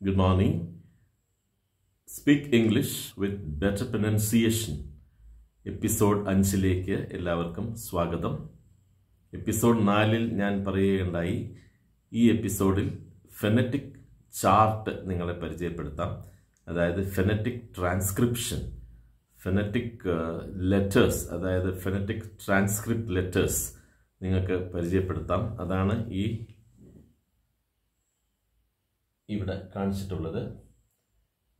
Good morning. Speak English with better pronunciation. Episode അഞ്ചിലേക്ക് എല്ലാവർക്കും സ്വാഗതം episode നാലിൽ ഞാൻ പറയുകയുണ്ടായി ഈ എപ്പിസോഡിൽ ഫെനറ്റിക് ചാർട്ട് നിങ്ങളെ പരിചയപ്പെടുത്താം അതായത് ഫെനറ്റിക് ട്രാൻസ്ക്രിപ്ഷൻ ഫെനറ്റിക് ലെറ്റേഴ്സ് അതായത് ഫെനറ്റിക് ട്രാൻസ്ക്രിപ്റ്റ് ലെറ്റേഴ്സ് നിങ്ങൾക്ക് പരിചയപ്പെടുത്താം അതാണ് ഈ ഇവിടെ കാണിച്ചിട്ടുള്ളത്.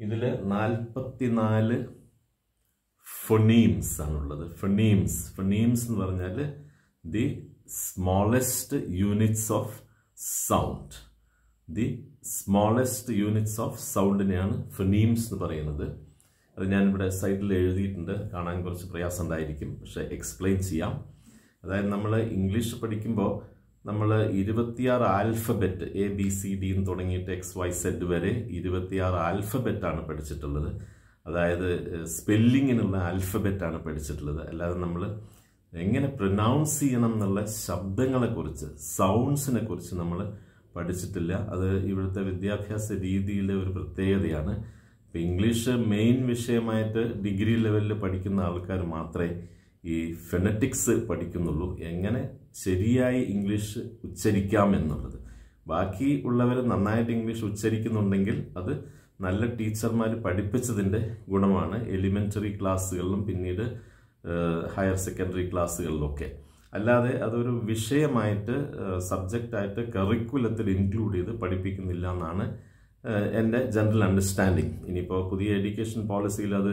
ഇതിൽ നാൽപ്പത്തിനാല് ഫൊണീംസ് ആണുള്ളത്. ഫൊണീംസ് ഫൊണീംസ് എന്ന് പറഞ്ഞാൽ the smallest units of sound the smallest units of സൗണ്ടിനെയാണ് phonemes എന്ന് പറയുന്നത്. അത് ഞാനിവിടെ സൈഡിൽ എഴുതിയിട്ടുണ്ട്. കാണാൻ കുറച്ച് പ്രയാസം ഉണ്ടായിരിക്കും. പക്ഷേ എക്സ്പ്ലെയിൻ ചെയ്യാം. അതായത് നമ്മൾ ഇംഗ്ലീഷ് പഠിക്കുമ്പോൾ നമ്മൾ ഇരുപത്തിയാറ് alphabet A B C D എന്ന് തുടങ്ങിയിട്ട് എക്സ് വൈ സെഡ് വരെ ഇരുപത്തിയാറ് ആൽഫബറ്റ് ആണ് പഠിച്ചിട്ടുള്ളത്. അതായത് സ്പെല്ലിങ്ങിനുള്ള ആൽഫബറ്റ് ആണ് പഠിച്ചിട്ടുള്ളത്. അല്ലാതെ നമ്മൾ എങ്ങനെ പ്രൊനൗൺസ് ചെയ്യണം എന്നുള്ള ശബ്ദങ്ങളെക്കുറിച്ച് സൗണ്ട്സിനെ കുറിച്ച് നമ്മൾ പഠിച്ചിട്ടില്ല. അത് ഇവിടുത്തെ വിദ്യാഭ്യാസ രീതിയിലെ ഒരു പ്രത്യേകതയാണ്. ഇപ്പം ഇംഗ്ലീഷ് മെയിൻ വിഷയമായിട്ട് ഡിഗ്രി ലെവലിൽ പഠിക്കുന്ന ആൾക്കാർ മാത്രമേ ഈ ഫെനറ്റിക്സ് പഠിക്കുന്നുള്ളൂ. എങ്ങനെ ശരിയായി ഇംഗ്ലീഷ് ഉച്ചരിക്കാം എന്നുള്ളത് ബാക്കി ഉള്ളവർ നന്നായിട്ട് ഇംഗ്ലീഷ് ഉച്ചരിക്കുന്നുണ്ടെങ്കിൽ അത് നല്ല ടീച്ചർമാർ പഠിപ്പിച്ചതിന്റെ ഗുണമാണ് എലിമെന്ററി ക്ലാസ്സുകളിലും പിന്നീട് ഹയർ സെക്കൻഡറി ക്ലാസ്സുകളിലൊക്കെ. അല്ലാതെ അതൊരു വിഷയമായിട്ട് സബ്ജക്റ്റായിട്ട് കറിക്കുലത്തിൽ ഇൻക്ലൂഡ് ചെയ്ത് പഠിപ്പിക്കുന്നില്ല എന്നാണ് എന്റെ ജനറൽ അണ്ടർസ്റ്റാൻഡിങ്. ഇനിയിപ്പോൾ പുതിയ എഡ്യൂക്കേഷൻ പോളിസിയിൽ അത്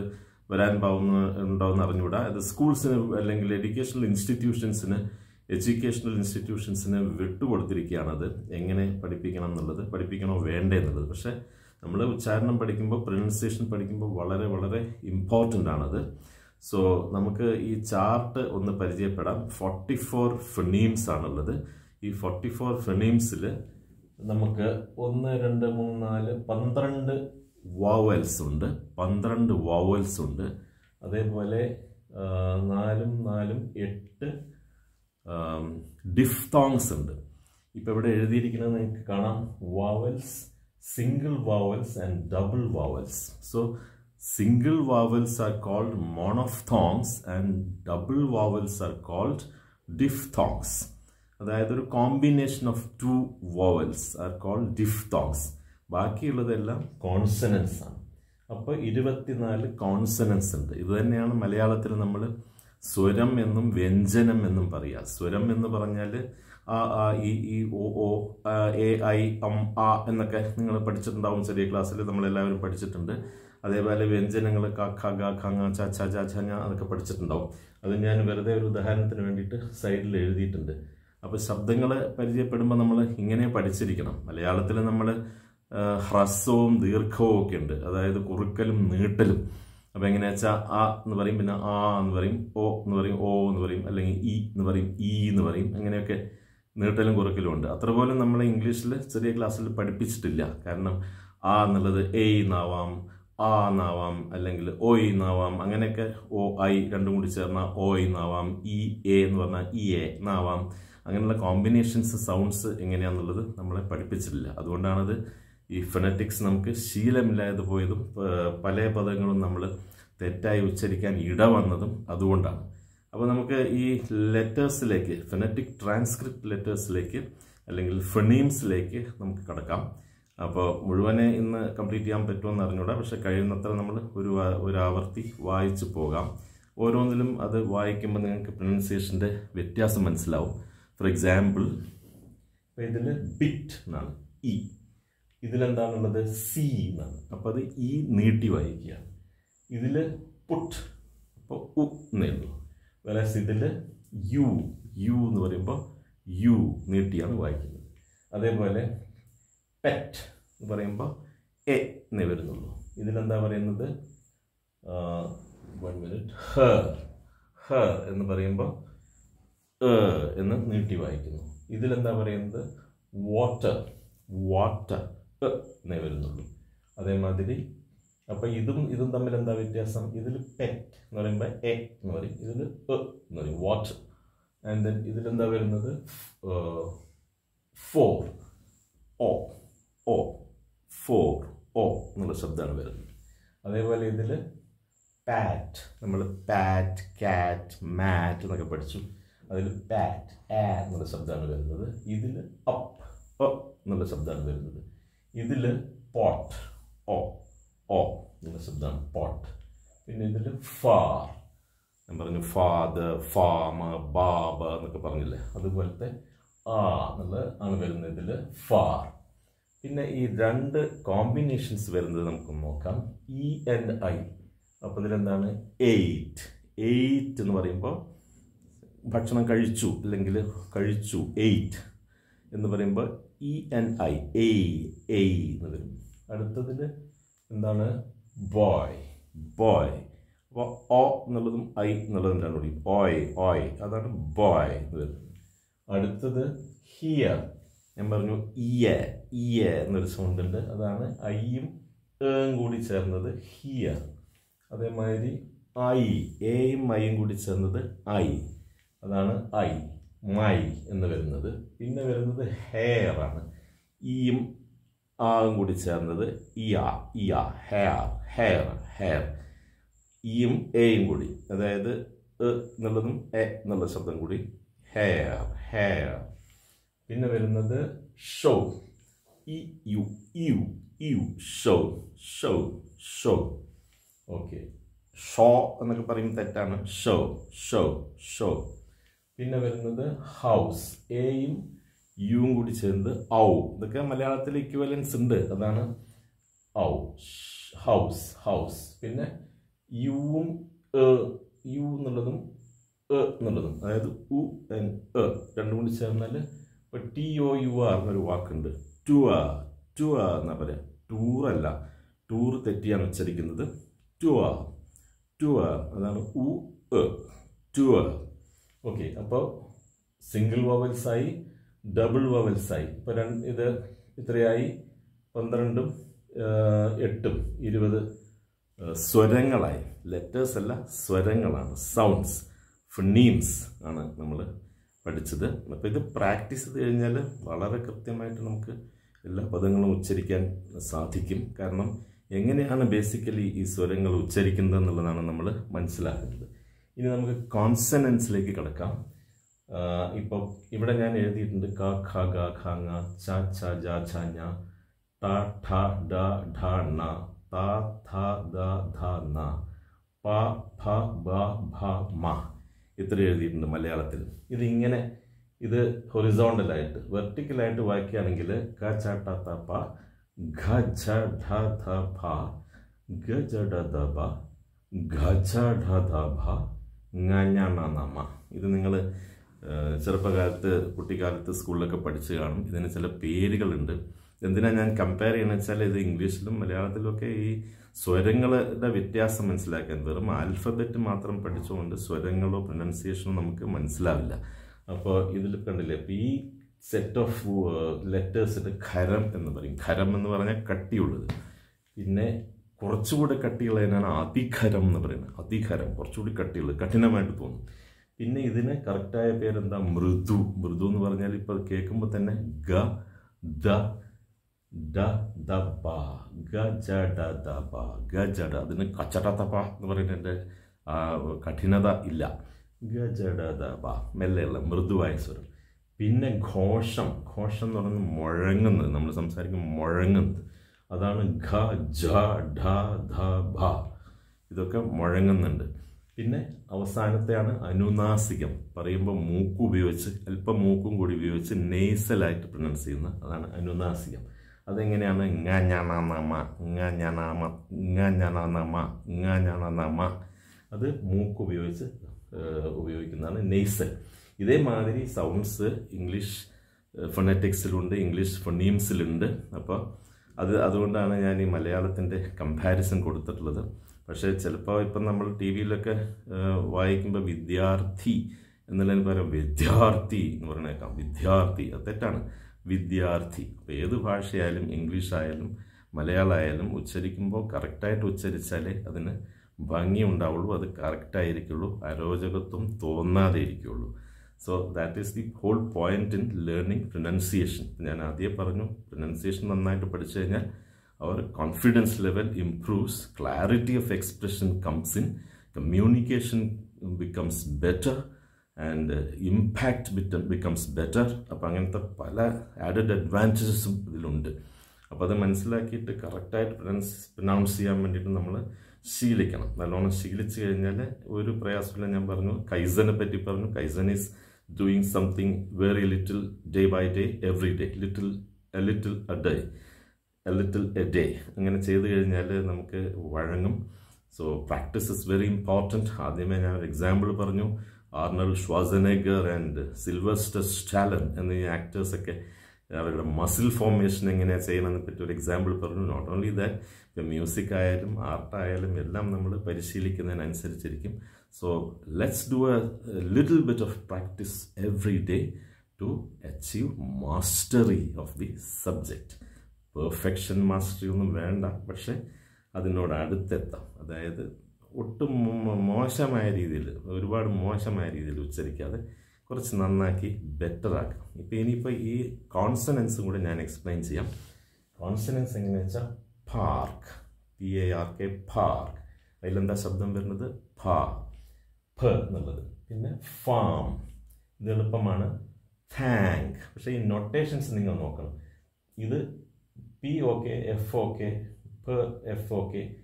വരാൻ പോകുന്ന ഉണ്ടോയെന്ന് അറിഞ്ഞുകൂടാ അത് സ്കൂൾസിന് അല്ലെങ്കിൽ എഡ്യൂക്കേഷണൽ ഇൻസ്റ്റിറ്റ്യൂഷൻസിന് എഡ്യൂക്കേഷണൽ ഇൻസ്റ്റിറ്റ്യൂഷൻസിന് വിട്ടുകൊടുത്തിരിക്കുകയാണ് അത്. എങ്ങനെ പഠിപ്പിക്കണം എന്നുള്ളത് പഠിപ്പിക്കണോ വേണ്ടേ എന്നുള്ളത്. പക്ഷേ നമ്മൾ ഉച്ചാരണം പഠിക്കുമ്പോൾ പ്രൊനൗൺസിയേഷൻ പഠിക്കുമ്പോൾ വളരെ വളരെ ഇമ്പോർട്ടന്റ് ആണത് സോ നമുക്ക് ഈ ചാർട്ട് ഒന്ന് പരിചയപ്പെടാം. ഫോർട്ടി ഫോർ ഫെണീംസ് ആണുള്ളത്. ഈ ഫോർട്ടി ഫോർ ഫെണീംസിൽ നമുക്ക് ഒന്ന് രണ്ട് മൂന്ന് നാല് പന്ത്രണ്ട് വോവൽസ് ഉണ്ട്. പന്ത്രണ്ട് വോവൽസ് ഉണ്ട്. അതേപോലെ നാലും നാലും എട്ട് ഡിഫ്തോങ്സ് ഉണ്ട്. ഇപ്പോൾ ഇവിടെ എഴുതിയിരിക്കുന്നത് നിങ്ങൾക്ക് കാണാം. Vowels single vowels and double vowels so single vowels are called monophthongs and double vowels are called diphthongs അതായത് ഒരു combination of two vowels are called diphthongs ബാക്കിയുള്ളതെല്ലാം കോൺസനൻസ് ആണ്. അപ്പോൾ ഇരുപത്തിനാല് കോൺസനൻസ് ഉണ്ട്. ഇത് തന്നെയാണ് മലയാളത്തിൽ നമ്മൾ സ്വരം എന്നും വ്യഞ്ജനം എന്നും പറയുക സ്വരം എന്ന് പറഞ്ഞാൽ ആ ആ ഇ ഈ ഒ ഓ എ ഐ എം ആ എന്നൊക്കെ നിങ്ങൾ പഠിച്ചിട്ടുണ്ടാവും ചെറിയ ക്ലാസ്സിൽ നമ്മളെല്ലാവരും പഠിച്ചിട്ടുണ്ട്. അതേപോലെ വ്യഞ്ജനങ്ങൾ ക ഖ ഗ ഖ ങ ച ച ജ ഛ ഞ അതൊക്കെ പഠിച്ചിട്ടുണ്ടാവും. അത് ഞാൻ വെറുതെ ഒരു ഉദാഹരണത്തിന് വേണ്ടിയിട്ട് സൈഡിൽ എഴുതിയിട്ടുണ്ട്. അപ്പോൾ ശബ്ദങ്ങൾ പരിചയപ്പെടുമ്പോൾ നമ്മൾ ഇങ്ങനെ പഠിച്ചിരിക്കണം. മലയാളത്തിൽ നമ്മൾ ഹ്രസ്വവും ദീർഘവും ഒക്കെ ഉണ്ട്. അതായത് കുറുക്കലും നീട്ടലും. അപ്പോൾ എങ്ങനെയാ വെച്ചാൽ ആ എന്ന് പറയും പിന്നെ ആ എന്ന് പറയും ഓ എന്ന് പറയും ഓ എന്ന് പറയും അല്ലെങ്കിൽ ഇ എന്ന് പറയും ഇ എന്ന് പറയും അങ്ങനെയൊക്കെ നീട്ടലും കുറക്കലും ഉണ്ട്. അത്ര പോലും നമ്മൾ ഇംഗ്ലീഷിൽ ചെറിയ ക്ലാസ്സിൽ പഠിപ്പിച്ചിട്ടില്ല. കാരണം ആ എന്നുള്ളത് എ എന്നാവാം ആ എന്നാവാം അല്ലെങ്കിൽ ഒ എന്നാവാം അങ്ങനെയൊക്കെ ഒ ഐ രണ്ടും കൂടി ചേർന്നാൽ ഒ എന്നാവാം ഇ എ എന്ന് പറഞ്ഞാൽ ഇ എ എന്നാവാം അങ്ങനെയുള്ള കോമ്പിനേഷൻസ് സൗണ്ട്സ് എങ്ങനെയാണെന്നുള്ളത് നമ്മളെ പഠിപ്പിച്ചിട്ടില്ല. അതുകൊണ്ടാണത് ഈ ഫെനറ്റിക്സ് നമുക്ക് ശീലമില്ലാതെ പോയതും പല പദങ്ങളും നമ്മൾ തെറ്റായി ഉച്ചരിക്കാൻ ഇടവന്നതും അതുകൊണ്ടാണ്. അപ്പോൾ നമുക്ക് ഈ ലെറ്റേഴ്സിലേക്ക് ഫെനറ്റിക് ട്രാൻസ്ക്രിപ്റ്റ് ലെറ്റേഴ്സിലേക്ക് അല്ലെങ്കിൽ ഫെണീംസിലേക്ക് നമുക്ക് കടക്കാം. അപ്പോൾ മുഴുവനെ ഇന്ന് കംപ്ലീറ്റ് ചെയ്യാൻ പറ്റുമെന്ന് അറിഞ്ഞൂടാ പക്ഷെ കഴിയുന്നത്ര നമ്മൾ ഒരു ഒരു ആവർത്തി വായിച്ചു പോകാം. ഓരോന്നിലും അത് വായിക്കുമ്പോൾ നിങ്ങൾക്ക് പ്രൊനൗൺസിയേഷന്റെ വ്യത്യാസം മനസ്സിലാവും. ഫോർ എക്സാമ്പിൾ ഇതിൽ ബിറ്റ് എന്നാണ്. ഇ ഇതിലെന്താണുള്ളത്? സി എന്നാണ്. അപ്പോൾ അത് ഇ നീട്ടി വായിക്കുക ഇതിൽ പുട്ട് അപ്പോൾ ഉ എന്നുള്ളൂ വേറെ ഇതിൽ യു യു എന്ന് പറയുമ്പോൾ യു നീട്ടിയാണ് വായിക്കുന്നത്. അതേപോലെ പെറ്റ് എന്ന് പറയുമ്പോൾ എ എന്നേ വരുന്നുള്ളൂ. ഇതിലെന്താ പറയുന്നത്? വൺ മിനിറ്റ് ഹർ ഹർ എന്ന് പറയുമ്പോൾ എന്ന് നീട്ടി വായിക്കുന്നു. ഇതിലെന്താ പറയുന്നത്? വാട്ടർ വാട്ടർ എന്നേ വരുന്നുള്ളൂ. അതേമാതിരി അപ്പോൾ ഇതും ഇതും തമ്മിൽ എന്താ വ്യത്യാസം? ഇതിൽ പെറ്റ് എന്ന് പറയുമ്പോൾ എ എന്ന് പറയും. ഇതിൽ എ എന്ന് പറയും. വാട്ട് ആൻഡ് ദെൻ ഇതിലെന്താ വരുന്നത്? ഫോർ ഓ ഓ ഫോർ ഓ എന്നുള്ള ശബ്ദമാണ് വരുന്നത്. അതേപോലെ ഇതിൽ പാറ്റ് നമ്മൾ പാറ്റ് കാറ്റ് മാറ്റ് എന്നൊക്കെ പഠിച്ചു. അതിൽ പാറ്റ് ആ എന്നുള്ള ശബ്ദമാണ് വരുന്നത്. ഇതിൽ അപ്പ് എന്നുള്ള ശബ്ദമാണ് വരുന്നത്. ഇതിൽ പോട്ട് ഓ ഓ എന്നുള്ള ശബ്ദമാണ് പോട്ട് പിന്നെ ഇതിൽ ഫാർ ഞാൻ പറഞ്ഞു ഫാദർ ഫാമ ബാബ എന്നൊക്കെ പറഞ്ഞില്ലേ? അതുപോലത്തെ ആ എന്നുള്ള ആണ് വരുന്നത് ഇതിൽ ഫാർ പിന്നെ ഈ രണ്ട് കോമ്പിനേഷൻസ് വരുന്നത് നമുക്ക് നോക്കാം. ഇ ആൻഡ് ഐ അപ്പോൾ ഇതിലെന്താണ്? എയ്റ്റ് എയ്റ്റ് എന്ന് പറയുമ്പോൾ ഭക്ഷണം കഴിച്ചു അല്ലെങ്കിൽ കഴിച്ചു എയ്റ്റ് എന്ന് പറയുമ്പോൾ ഇ എൻ ഐ എയ് എയ് എന്ന് വരും. അടുത്തതിൽ എന്താണ്? ബോയ് ബോയ് അപ്പോൾ ഓ എന്നുള്ളതും ഐ എന്നുള്ളതും രണ്ടും കൂടി. ഓയ് ഓയ് അതാണ് ബോയ് എന്ന് വരുന്നത് അടുത്തത് ഹിയർ ഞാൻ പറഞ്ഞു ഇയ ഇയ എന്നൊരു സൗണ്ട് ഉണ്ട്. അതാണ് ഐയും ഏം കൂടി ചേർന്നത് ഹിയർ അതേമാതിരി ഐ എയും ഐയും കൂടി ചേർന്നത് ഐ അതാണ് ഐ മൈ എന്ന് വരുന്നത്. പിന്നെ വരുന്നത് ഹെയർ ആണ്. ഈയും ആവും കൂടി ചേർന്നത് ഇയാ ഇയാ ഹെയർ ഹെയർ ഹെയർ ഇയും എയും കൂടി അതായത് എന്നുള്ളതും എ എന്നുള്ള ശബ്ദം കൂടി. ഹെയർ ഹെയർ പിന്നെ വരുന്നത് ഷോ ഇ യു യു U show show show okay show എന്നൊക്കെ പറയും തെറ്റാണ്. ഷോ ഷോ ഷോ പിന്നെ വരുന്നത് ഹൗസ് എയും യുവും കൂടി ചേർന്ന് ഔ ഇതൊക്കെ മലയാളത്തിൽ ഇക്വലൻസ് ഉണ്ട്. അതാണ് ഔ ഹൗസ് ഹൗസ് പിന്നെ യുവും യു എന്നുള്ളതും എ എന്നുള്ളതും. അതായത് ഉ എൻ എ രണ്ടും കൂടി ചേർന്നാൽ ഇപ്പോൾ ടി ഒ യു ആർ എന്നൊരു വാക്കുണ്ട്. ടു ആ ടു ടൂർ എന്നാ പറയാം. ടൂറല്ല ടൂർ തെറ്റിയാണ് ഉച്ചരിക്കുന്നത്. ടു ആ ടു ആ അതാണ് ഉ എ ടൂർ ഓക്കെ അപ്പോൾ സിംഗിൾ വവൽസായി ഡബിൾ വവൽസായി ഇപ്പോൾ രണ്ട് ഇത് ഇത്രയായി. പന്ത്രണ്ടും എട്ടും ഇരുപത് സ്വരങ്ങളായി. ലെറ്റേഴ്സ് അല്ല സ്വരങ്ങളാണ്. സൗണ്ട്സ് ഫിണീംസ് ആണ് നമ്മൾ പഠിച്ചത്. അപ്പോൾ ഇത് പ്രാക്ടീസ് ചെയ്ത് കഴിഞ്ഞാൽ വളരെ കൃത്യമായിട്ട് നമുക്ക് എല്ലാ പദങ്ങളും ഉച്ചരിക്കാൻ സാധിക്കും. കാരണം എങ്ങനെയാണ് ബേസിക്കലി ഈ സ്വരങ്ങൾ ഉച്ചരിക്കുന്നത് എന്നുള്ളതാണ് നമ്മൾ മനസ്സിലാക്കുന്നത് ഇനി നമുക്ക് കോൺസനൻസിലേക്ക് കിടക്കാം. ഇപ്പോൾ ഇവിടെ ഞാൻ എഴുതിയിട്ടുണ്ട് ക ഖ ഗ ഖ ങ ച ഛ ജ ഛ ഞ ട ഠ ഡ ഢ ണ. ത ഥ ദ ധ ന. പ ഫ ബ ഭ മ. ഇത്ര എഴുതിയിട്ടുണ്ട് മലയാളത്തിൽ. ഇതിങ്ങനെ ഇത് ഹൊറിസോണ്ടലായിട്ട് വെർട്ടിക്കലായിട്ട് വായിക്കുകയാണെങ്കിൽ ക ച ട ത പ ഘ ഝ ഢ ധ ഭ. ഗ ജ ഡ ദ ബ ഘ ഝ ഢ ധ ഭ. ങ ഞ ണ ന മ ഇത് നിങ്ങൾ ചെറുപ്പകാലത്ത് കുട്ടിക്കാലത്ത് സ്കൂളിലൊക്കെ പഠിച്ചു കാണും. ഇതിന് ചില പേരുകളുണ്ട്. എന്തിനാ ഞാൻ കമ്പയർ ചെയ്യണമെന്ന് വെച്ചാൽ ഇത് ഇംഗ്ലീഷിലും മലയാളത്തിലുമൊക്കെ ഈ സ്വരങ്ങളുടെ വ്യത്യാസം മനസ്സിലാക്കാൻ വെറും ആൽഫബറ്റ് മാത്രം പഠിച്ചുകൊണ്ട് സ്വരങ്ങളോ പ്രൊനൗൺസിയേഷനോ നമുക്ക് മനസ്സിലാവില്ല. അപ്പോൾ ഇതിൽ കണ്ടില്ലേ അപ്പോൾ ഈ സെറ്റ് ഓഫ് ലെറ്റേഴ്സിന്റെ ഖരം എന്ന് പറയും. ഖരം എന്ന് പറഞ്ഞാൽ കട്ടിയുള്ളത്. പിന്നെ കുറച്ചുകൂടെ കട്ടിയുള്ളതിനാണ് അതിഖരം എന്ന് പറയുന്നത്. അതിഖരം കുറച്ചുകൂടി കട്ടിയുള്ളത് കഠിനമായിട്ട് തോന്നും. പിന്നെ ഇതിന് കറക്റ്റായ പേരെന്താ? മൃദു. മൃദു എന്ന് പറഞ്ഞാൽ ഇപ്പോൾ കേൾക്കുമ്പോൾ തന്നെ ഗ ദ ദ ഗ ജ ദ അതിന് കച്ചട തപ എന്ന് പറയുന്നതിന്റെ കഠിനത ഇല്ല. ഗ മെല്ലെയുള്ള മൃദുവായ സ്വരം. പിന്നെ ഘോഷം. ഘോഷം എന്ന് പറയുന്നത് മുഴങ്ങുന്നത്. നമ്മൾ സംസാരിക്കുമ്പോൾ മുഴങ്ങുന്നത്. അതാണ് ഘ ജ ഢ ധ ഭ. ഇതൊക്കെ മുഴങ്ങുന്നുണ്ട്. പിന്നെ അവസാനത്തെയാണ് അനുനാസികം. പറയുമ്പോൾ മൂക്ക് ഉപയോഗിച്ച് അല്പം മൂക്കും കൂടി ഉപയോഗിച്ച് നെയ്സലായിട്ട് പ്രൊനൗൺസ് ചെയ്യുന്ന അതാണ് അനുനാസികം. അതെങ്ങനെയാണ്? ഇങ്ങ ഞാനാമ നമ ഇങ്ങ ഞാനാമ ഇങ്ങ ഞാനാമ നമ ഇങ്ങ ഞാനാമ നമ അത് മൂക്ക് ഉപയോഗിച്ച് ഉപയോഗിക്കുന്നതാണ് നെയ്സൽ ഇതേമാതിരി സൗണ്ട്സ് ഇംഗ്ലീഷ് ഫൊണറ്റിക്സിലുണ്ട് ഇംഗ്ലീഷ് ഫൊണീംസിലുണ്ട് അപ്പോൾ അത് അതുകൊണ്ടാണ് ഞാൻ ഈ മലയാളത്തിന്റെ കമ്പാരിസൺ കൊടുത്തിട്ടുള്ളത്. പക്ഷേ ചിലപ്പോൾ ഇപ്പം നമ്മൾ ടി വിയിലൊക്കെ വായിക്കുമ്പോൾ വിദ്യാർത്ഥി എന്നുള്ളതിന് പകരം വിദ്യാർത്ഥി എന്ന് പറഞ്ഞേക്കാം. വിദ്യാർത്ഥി അത് തെറ്റാണ്. വിദ്യാർത്ഥി. അപ്പോൾ ഏത് ഭാഷയായാലും ഇംഗ്ലീഷ് ആയാലും മലയാളമായാലും ഉച്ചരിക്കുമ്പോൾ കറക്റ്റായിട്ട് ഉച്ചരിച്ചാലേ അതിന് ഭംഗി ഉണ്ടാവുള്ളൂ അത് കറക്റ്റായിരിക്കുള്ളൂ അരോചകത്വം തോന്നാതെ ഇരിക്കുള്ളൂ so that is the whole point in learning pronunciation ഞാൻ ആദ്യം പറഞ്ഞു പ്രൊനൗൺസിയേഷൻ നന്നായിട്ട് പഠിച്ചു കഴിഞ്ഞാൽ അവർ confidence level improves clarity of expression comes in communication becomes better and uh, ബിറ്റം ബിക്കംസ് ബെറ്റർ better. അപ്പം അങ്ങനത്തെ പല ആഡഡ് അഡ്വാന്റേജസും ഇതിലുണ്ട്. അപ്പോൾ അത് മനസ്സിലാക്കിയിട്ട് കറക്റ്റായിട്ട് പ്രൊനൗൺസ് പ്രൊനൗൺസ് ചെയ്യാൻ വേണ്ടിയിട്ട് നമ്മൾ ശീലിക്കണം. നല്ലോണം ശീലിച്ചു കഴിഞ്ഞാൽ ഒരു പ്രയാസമില്ല ഞാൻ പറഞ്ഞു. കൈസനെ പറ്റി പറഞ്ഞു. Kaizen is doing something very little day by day every day. Little a little a day. A little a day. അങ്ങനെ ചെയ്തു കഴിഞ്ഞാൽ നമുക്ക് വഴങ്ങും. So practice is very important ആദ്യമേ ഞാൻ ഒരു എക്സാമ്പിൾ പറഞ്ഞു. Arnold Schwarzenegger and Sylvester Stallone എന്നീ ആക്ടേഴ്സൊക്കെ അവരുടെ മസിൽ ഫോർമേഷൻ എങ്ങനെയാണ് ചെയ്യണമെന്ന് പറ്റി ഒരു എക്സാമ്പിൾ പറഞ്ഞു. നോട്ട് ഓൺലി ദാറ്റ് ഇപ്പം മ്യൂസിക് ആയാലും ആർട്ടായാലും എല്ലാം നമ്മൾ പരിശീലിക്കുന്നതിനനുസരിച്ചിരിക്കും. So do a, a little bit of practice every day to achieve mastery of the subject. Perfection mastery ഒന്നും വേണ്ട. പക്ഷെ അതിനോട് അടുത്തെത്താം. അതായത് ഒട്ടും മോശമായ രീതിയിൽ ഒരുപാട് മോശമായ രീതിയിൽ ഉച്ചരിക്കാതെ കുറച്ച് നന്നാക്കി ബെറ്റർ ആക്കാം. ഇപ്പം ഇനിയിപ്പോൾ ഈ കോൺസണൻസും കൂടെ ഞാൻ എക്സ്പ്ലെയിൻ ചെയ്യാം. കോൺസണൻസ് എങ്ങനെ വെച്ചാൽ park P A R K park അതിലെന്താ ശബ്ദം വരുന്നത്? ഫ ഫ എന്നുള്ളത്. പിന്നെ ഫാം ഇത് എളുപ്പമാണ്. താങ്ക് പക്ഷേ ഈ നൊട്ടേഷൻസ് നിങ്ങൾ നോക്കണം. ഇത് പി ഓക്കെ എഫ് ഓക്കെ ഫ് എഫ് ഓക്കെ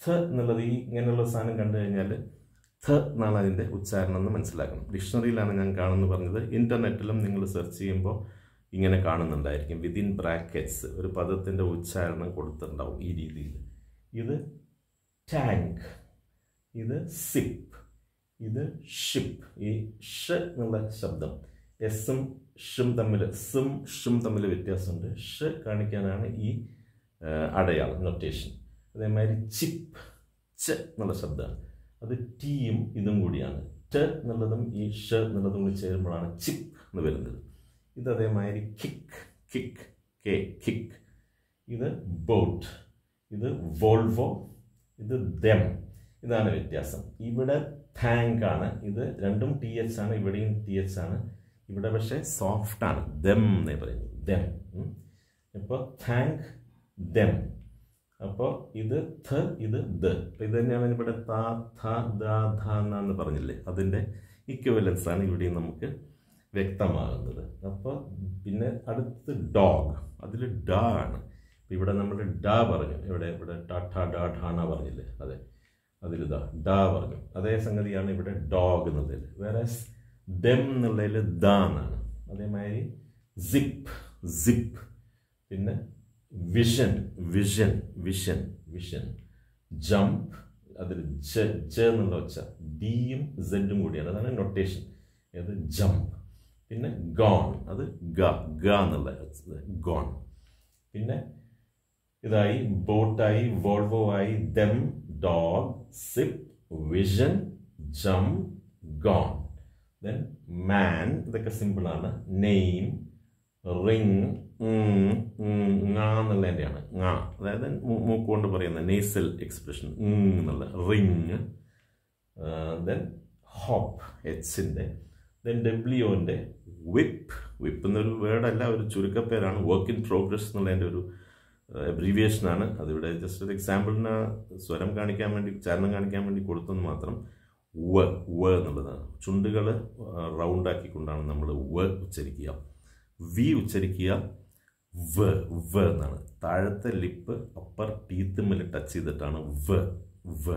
ഥ എന്നുള്ളത് ഈ ഇങ്ങനെയുള്ള സാധനം കണ്ടു കഴിഞ്ഞാൽ ഥ എന്നാണ് അതിന്റെ ഉച്ചാരണം എന്ന് മനസ്സിലാക്കണം. ഡിക്ഷണറിയിലാണ് ഞാൻ കാണുന്നത് പറഞ്ഞത്. ഇന്റർനെറ്റിലും നിങ്ങൾ സെർച്ച് ചെയ്യുമ്പോൾ ഇങ്ങനെ കാണുന്നുണ്ടായിരിക്കും. വിതിൻ ബ്രാക്കറ്റ്സ് ഒരു പദത്തിന്റെ ഉച്ചാരണം കൊടുത്തിട്ടുണ്ടാവും ഈ രീതിയിൽ. ഇത് ടാങ്ക് ഇത് സിപ്പ് ഇത് ഷിപ്പ് ഈ ഷ എന്നുള്ള ശബ്ദം. എസും ഷും തമ്മിൽ സും ഷും തമ്മിൽ വ്യത്യാസമുണ്ട്. ഷ കാണിക്കാനാണ് ഈ അടയാളം നൊട്ടേഷൻ അതേമാതിരി ചിപ്പ് ച എന്നുള്ള ശബ്ദമാണ്. അത് ടീയും ഇതും കൂടിയാണ്. ട് എന്നുള്ളതും ഈ ഷ എന്നുള്ളതും കൂടി ചേരുമ്പോഴാണ് ചിപ്പ് എന്ന് വരുന്നത്. ഇത് അതേമാതിരി കിക്ക് കിക്ക് കെ കിക്ക് ഇത് ബോട്ട് ഇത് വോൾവോ ഇത് ദം ഇതാണ് വ്യത്യാസം. ഇവിടെ താങ്ക് ആണ്. ഇത് രണ്ടും ടി എച്ച് ആണ്. ഇവിടെയും ടി എച്ച് ആണ്. ഇവിടെ പക്ഷേ സോഫ്റ്റ് ആണ്. ദം എന്നേ പറയുന്നത് ദം ഇപ്പോൾ താങ്ക് ദം അപ്പോൾ ഇത് ഥ ഇത് ദ അപ്പോൾ ഇത് തന്നെയാണ് ഇവിടെ താ ഥ ദ ധ എന്നാന്ന് പറഞ്ഞില്ലേ? അതിന്റെ ഇക്വലൻസ് ആണ് ഇവിടെയും നമുക്ക് വ്യക്തമാകുന്നത്. അപ്പോൾ പിന്നെ അടുത്ത് ഡോഗ് അതിൽ ഡ ആണ്. ഇവിടെ നമ്മൾ ഡ പറഞ്ഞു. ഇവിടെ ഇവിടെ ട ഠ ഡ ഠ ണ പറഞ്ഞില്ലേ? അതെ. അതിലിതാ ഡ പറഞ്ഞു. അതേ സംഗതിയാണ് ഇവിടെ ഡോഗ് എന്നതിൽ വേറെ ദം എന്നുള്ളതിൽ ദ എന്നാണ്. അതേമാതിരി സിപ്പ് സിപ്പ്. പിന്നെ vision vision vision vision. Jump അതിൽ ജ ജ എന്നുള്ള വെച്ച ഡിയും സെഡും കൂടിയാണ്. അതാണ് നൊട്ടേഷൻ. അത് ജംപ് പിന്നെ ഗോൺ. അത് ഗ ഗ എന്നുള്ള ഗോൺ. പിന്നെ ഇതായി ബോട്ടായി വോൾവോ ആയി thumb dog zip vision jump gone. Then man ഇതൊക്കെ സിമ്പിളാണ് നെയിം റിങ് എന്നുള്ളതിന്റെയാണ്. ങാ. അതായത് മൂക്കുകൊണ്ട് പറയുന്ന നേസൽ എക്സ്പ്രഷൻ എന്നുള്ള റിങ്. ദെൻ ഹോപ്പ് എച്ചിന്റെ ദെൻ ഡബ്ല്യുവിന്റെ വിപ്പ് വിപ്പ് എന്നൊരു വേർഡല്ല ഒരു ചുരുക്കപ്പേരാണ്. വർക്ക് ഇൻ പ്രോഗ്രസ് എന്നുള്ളതിന്റെ ഒരു അബ്രീവിയേഷനാണ് അതിവിടെ ജസ്റ്റ് ഒരു എക്സാമ്പിളിന് സ്വരം കാണിക്കാൻ വേണ്ടി ഉച്ചാരണം കാണിക്കാൻ വേണ്ടി കൊടുത്തെന്ന് മാത്രം ഉവ ഉവ എന്നുള്ളതാണ്. ചുണ്ടുകൾ റൗണ്ട് ആക്കിക്കൊണ്ടാണ് നമ്മൾ ഉവ ഉച്ചരിക്കുക. വി ഉച്ചരിക്കുക വ വ എന്നാണ്. താഴത്തെ ലിപ്പ് അപ്പർ ടീത്ത് ടീത്തുമ്മൽ ടച്ച് ചെയ്തിട്ടാണ് വ വ.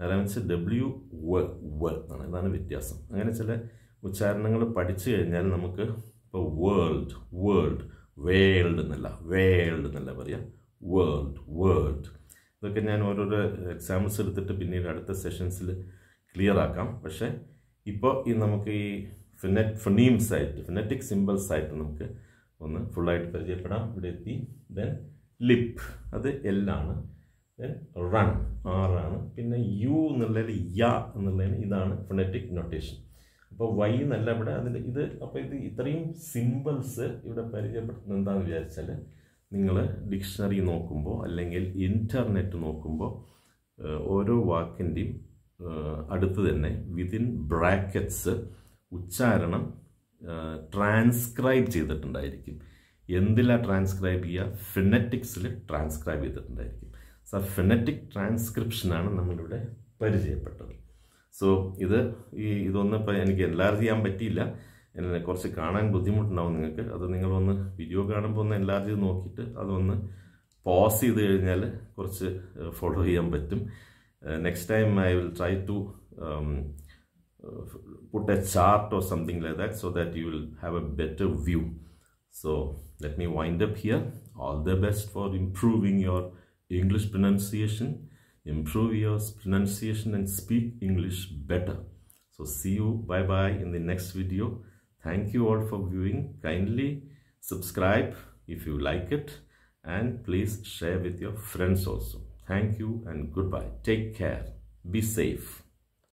അതായത് ഡബ്ല്യു വ വ എന്നാണ്. ഇതാണ് വ്യത്യാസം. അങ്ങനെ ചില ഉച്ചാരണങ്ങൾ പഠിച്ചു കഴിഞ്ഞാൽ നമുക്ക് ഇപ്പോൾ വേൾഡ് വേൾഡ് വേൾഡ് എന്നല്ല വേൾഡ് എന്നല്ല പറയാം. വേൾഡ് വേൾഡ് ഇതൊക്കെ ഞാൻ ഓരോരോ എക്സാമ്പിൾസ് എടുത്തിട്ട് പിന്നീട് അടുത്ത സെഷൻസിൽ ക്ലിയർ ആക്കാം. പക്ഷേ ഇപ്പോൾ ഈ നമുക്ക് ഈ ഫിനറ്റ് ഫിനീംസ് ആയിട്ട് ഫിനറ്റിക് സിമ്പിൾസ് ആയിട്ട് നമുക്ക് ഒന്ന് ഫുള്ളായിട്ട് പരിചയപ്പെടാം. ഇവിടെ എത്തി ദെൻ ലിപ്പ് അത് എല്ലാണ് ദെൻ റൺ ആറാണ് പിന്നെ യു എന്നുള്ളതിൽ യ എന്നുള്ളതിന് ഇതാണ് ഫിനറ്റിക് നൊട്ടേഷൻ അപ്പോൾ വൈ എന്നല്ല ഇവിടെ അതിൽ ഇത് അപ്പോൾ ഇത് ഇത്രയും സിമ്പിൾസ് ഇവിടെ പരിചയപ്പെടുത്തുന്നത് എന്താണെന്ന് വിചാരിച്ചാൽ നിങ്ങൾ ഡിക്ഷണറി നോക്കുമ്പോൾ അല്ലെങ്കിൽ ഇന്റർനെറ്റ് നോക്കുമ്പോൾ ഓരോ വാക്കിന്റെയും അടുത്ത് തന്നെ വിതിൻ ബ്രാക്കറ്റ്സ് ഉച്ചാരണം ട്രാൻസ്ക്രൈബ് ചെയ്തിട്ടുണ്ടായിരിക്കും. എന്തിലാ ട്രാൻസ്ക്രൈബ് ചെയ്യുക? ഫിനറ്റിക്സിൽ ട്രാൻസ്ക്രൈബ് ചെയ്തിട്ടുണ്ടായിരിക്കും. സർ ഫിനറ്റിക് ട്രാൻസ്ക്രിപ്ഷനാണ് നമ്മളിവിടെ പരിചയപ്പെട്ടത്. സോ ഇത് ഈ ഇതൊന്നും ഇപ്പം എനിക്ക് എൻലാർജ് ചെയ്യാൻ പറ്റിയില്ല. എന്നെ കുറച്ച് കാണാൻ ബുദ്ധിമുട്ടുണ്ടാവും നിങ്ങൾക്ക്. അത് നിങ്ങളൊന്ന് വീഡിയോ കാണുമ്പോൾ ഒന്ന് എൻലാർജ് ചെയ്ത് നോക്കിയിട്ട് അതൊന്ന് പോസ് ചെയ്ത് കഴിഞ്ഞാൽ കുറച്ച് ഫോളോ ചെയ്യാൻ പറ്റും. Next time I will try to put a chart or something like that so that you will have a better view. So let me wind up here. All the best for improving your english pronunciation. Improve your pronunciation and speak english better. So see you. Bye bye in the next video. Thank you all for viewing. Kindly subscribe if you like it. And please share with your friends also. Thank you and goodbye. Take care. Be safe